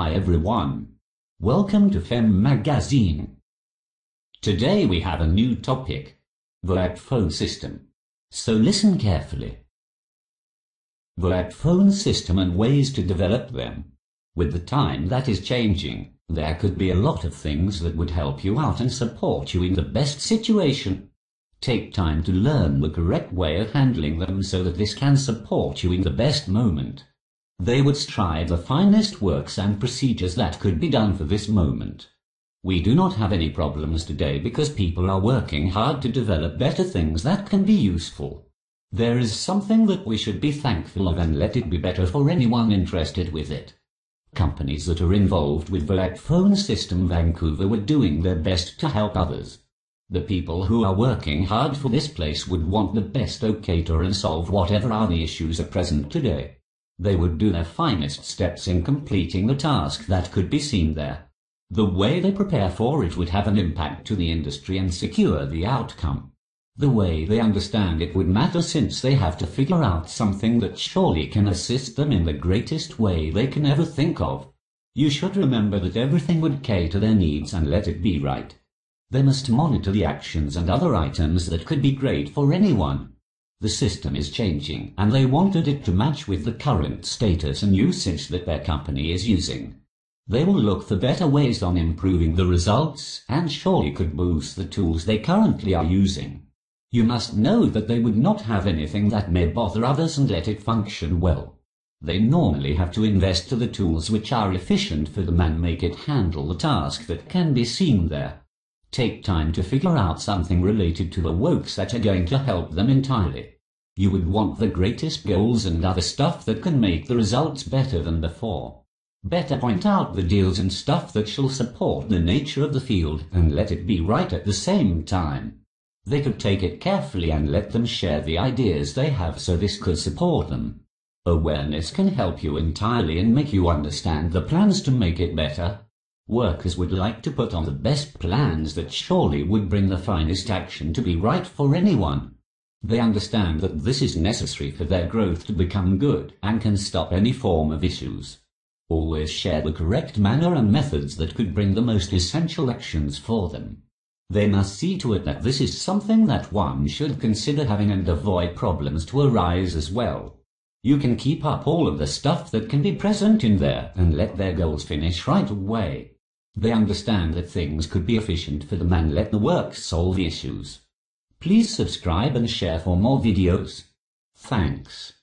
Hi everyone. Welcome to Femme Magazine. Today we have a new topic, the phone system. So listen carefully. The phone system and ways to develop them. With the time that is changing, there could be a lot of things that would help you out and support you in the best situation. Take time to learn the correct way of handling them so that this can support you in the best moment. They would strive the finest works and procedures that could be done for this moment. We do not have any problems today because people are working hard to develop better things that can be useful. There is something that we should be thankful of and let it be better for anyone interested with it. Companies that are involved with phone system Vancouver were doing their best to help others. The people who are working hard for this place would want the best locator and solve whatever are the issues at present today. They would do their finest steps in completing the task that could be seen there. The way they prepare for it would have an impact to the industry and secure the outcome. The way they understand it would matter since they have to figure out something that surely can assist them in the greatest way they can ever think of. You should remember that everything would cater their needs and let it be right. They must monitor the actions and other items that could be great for anyone. The system is changing, and they wanted it to match with the current status and usage that their company is using. They will look for better ways on improving the results, and surely could boost the tools they currently are using. You must know that they would not have anything that may bother others and let it function well. They normally have to invest to the tools which are efficient for them and make it handle the task that can be seen there. Take time to figure out something related to the works that are going to help them entirely. You would want the greatest goals and other stuff that can make the results better than before. Better point out the deals and stuff that shall support the nature of the field and let it be right at the same time. They could take it carefully and let them share the ideas they have so this could support them. Awareness can help you entirely and make you understand the plans to make it better Workers would like to put on the best plans that surely would bring the finest action to be right for anyone. They understand that this is necessary for their growth to become good and can stop any form of issues. Always share the correct manner and methods that could bring the most essential actions for them. They must see to it that this is something that one should consider having and avoid problems to arise as well. You can keep up all of the stuff that can be present in there and let their goals finish right away. They understand that things could be efficient for them and let the work solve the issues. Please subscribe and share for more videos. Thanks.